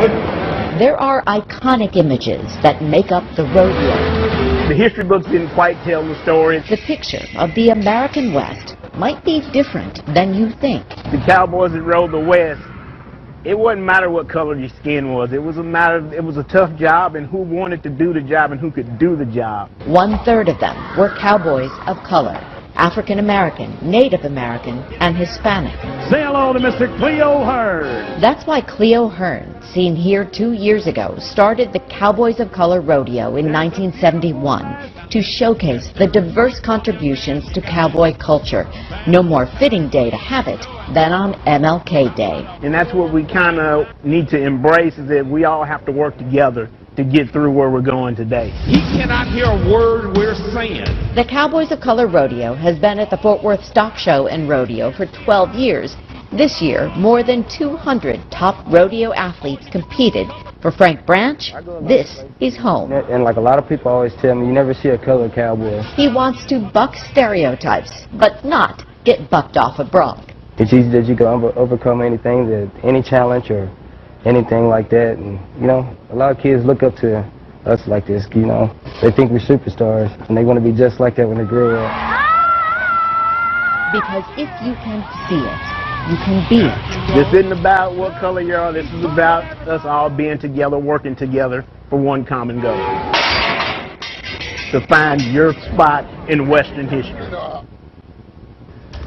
There are iconic images that make up the rodeo. The history books didn't quite tell the story. The picture of the American West might be different than you think. The cowboys that rode the West, it wouldn't matter what color your skin was. It was a matter, of, it was a tough job and who wanted to do the job and who could do the job. One third of them were cowboys of color. African American, Native American, and Hispanic. Say hello to Mr. Cleo Hearn. That's why Cleo Hearn, seen here two years ago, started the Cowboys of Color Rodeo in 1971 to showcase the diverse contributions to cowboy culture. No more fitting day to have it than on MLK Day. And that's what we kind of need to embrace is that we all have to work together to get through where we're going today. He cannot hear a word we're saying. The Cowboys of Color Rodeo has been at the Fort Worth Stock Show and Rodeo for 12 years. This year, more than 200 top rodeo athletes competed. For Frank Branch, this is home. And like a lot of people always tell me, you never see a colored cowboy. He wants to buck stereotypes, but not get bucked off a bronc. It's easy that you can over overcome anything, that any challenge or anything like that. And, you know, a lot of kids look up to us like this, you know. They think we're superstars, and they want to be just like that when they grow up. Because if you can see it, you can be it. This isn't about what color you are. This is about us all being together, working together for one common goal. To find your spot in Western history.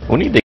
We need to